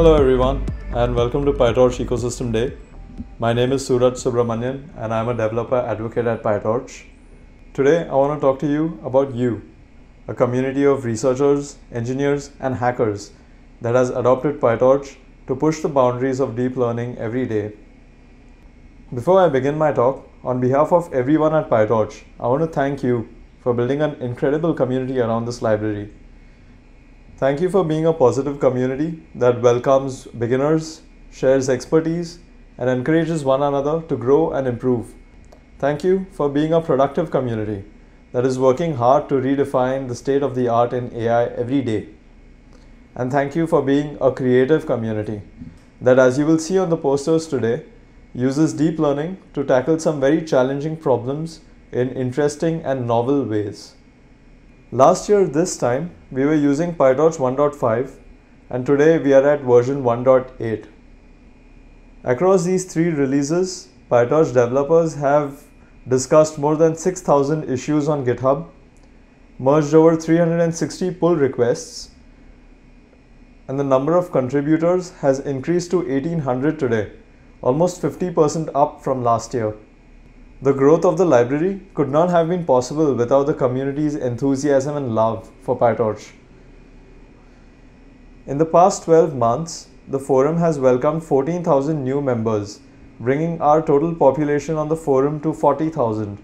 Hello everyone and welcome to PyTorch Ecosystem Day. My name is Suraj Subramanian and I'm a developer advocate at PyTorch. Today I want to talk to you about you, a community of researchers, engineers and hackers that has adopted PyTorch to push the boundaries of deep learning every day. Before I begin my talk, on behalf of everyone at PyTorch, I want to thank you for building an incredible community around this library. Thank you for being a positive community that welcomes beginners, shares expertise, and encourages one another to grow and improve. Thank you for being a productive community that is working hard to redefine the state of the art in AI every day. And thank you for being a creative community that, as you will see on the posters today, uses deep learning to tackle some very challenging problems in interesting and novel ways. Last year this time we were using PyTorch 1.5 and today we are at version 1.8. Across these three releases, PyTorch developers have discussed more than 6000 issues on GitHub, merged over 360 pull requests, and the number of contributors has increased to 1800 today, almost 50% up from last year. The growth of the library could not have been possible without the community's enthusiasm and love for PyTorch. In the past 12 months, the forum has welcomed 14,000 new members, bringing our total population on the forum to 40,000.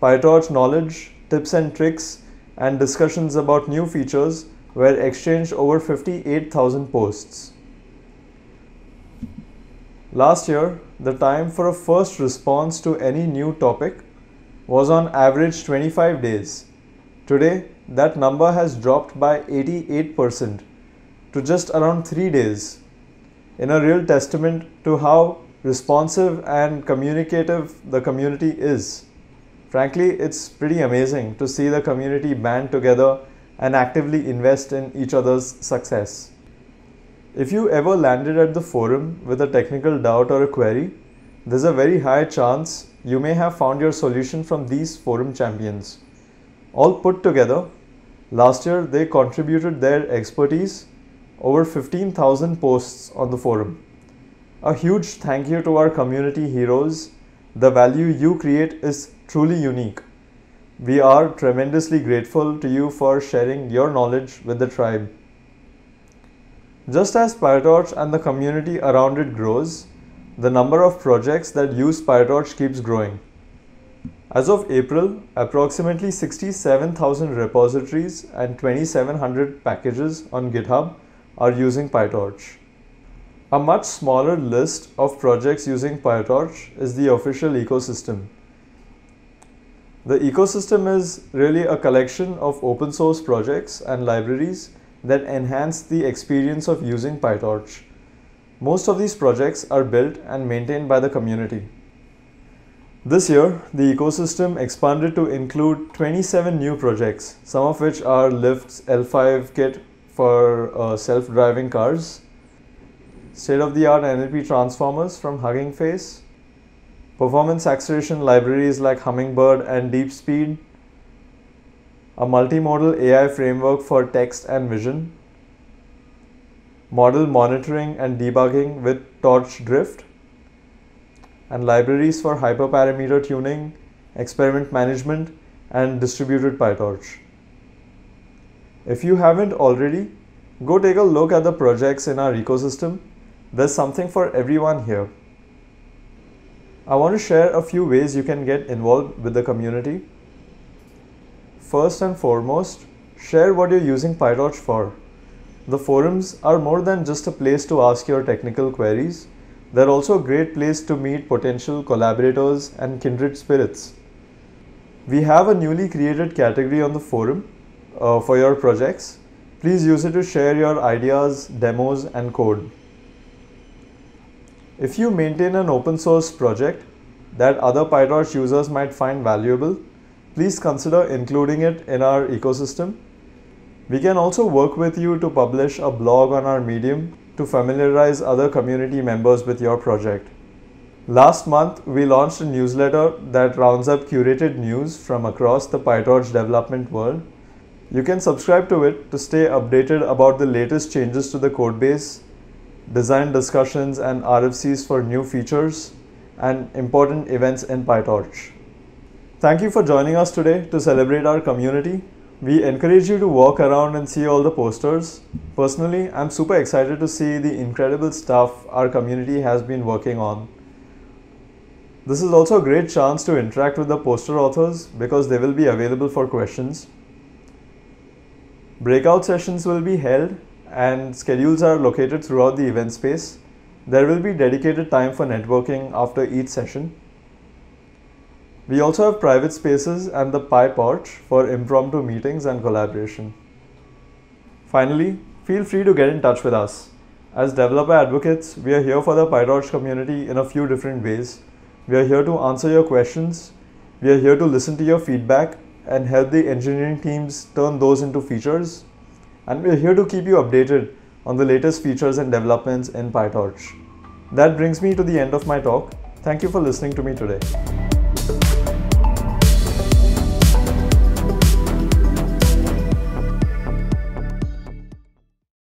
PyTorch knowledge, tips and tricks, and discussions about new features were exchanged over 58,000 posts. Last year, the time for a first response to any new topic was on average 25 days. Today, that number has dropped by 88% to just around 3 days, in a real testament to how responsive and communicative the community is. Frankly, it's pretty amazing to see the community band together and actively invest in each other's success. If you ever landed at the forum with a technical doubt or a query, there's a very high chance you may have found your solution from these forum champions. All put together, last year they contributed their expertise over 15,000 posts on the forum. A huge thank you to our community heroes. The value you create is truly unique. We are tremendously grateful to you for sharing your knowledge with the tribe. Just as PyTorch and the community around it grows, the number of projects that use PyTorch keeps growing. As of April, approximately 67,000 repositories and 2700 packages on GitHub are using PyTorch. A much smaller list of projects using PyTorch is the official ecosystem. The ecosystem is really a collection of open source projects and libraries that enhance the experience of using PyTorch. Most of these projects are built and maintained by the community. This year, the ecosystem expanded to include 27 new projects, some of which are Lyft's L5Kit for uh, self-driving cars, state-of-the-art NLP transformers from Hugging Face, performance acceleration libraries like Hummingbird and DeepSpeed, a multimodal AI framework for text and vision, model monitoring and debugging with TorchDrift, and libraries for hyperparameter tuning, experiment management, and distributed PyTorch. If you haven't already, go take a look at the projects in our ecosystem. There's something for everyone here. I want to share a few ways you can get involved with the community First and foremost, share what you're using PyTorch for. The forums are more than just a place to ask your technical queries. They're also a great place to meet potential collaborators and kindred spirits. We have a newly created category on the forum uh, for your projects. Please use it to share your ideas, demos, and code. If you maintain an open source project that other PyTorch users might find valuable, please consider including it in our ecosystem. We can also work with you to publish a blog on our Medium to familiarize other community members with your project. Last month, we launched a newsletter that rounds up curated news from across the PyTorch development world. You can subscribe to it to stay updated about the latest changes to the codebase design discussions and RFCs for new features, and important events in PyTorch. Thank you for joining us today to celebrate our community. We encourage you to walk around and see all the posters. Personally, I'm super excited to see the incredible stuff our community has been working on. This is also a great chance to interact with the poster authors because they will be available for questions. Breakout sessions will be held and schedules are located throughout the event space. There will be dedicated time for networking after each session. We also have private spaces and the PyPorch for impromptu meetings and collaboration. Finally, feel free to get in touch with us. As developer advocates, we are here for the PyTorch community in a few different ways. We are here to answer your questions. We are here to listen to your feedback and help the engineering teams turn those into features. And we're here to keep you updated on the latest features and developments in PyTorch. That brings me to the end of my talk. Thank you for listening to me today.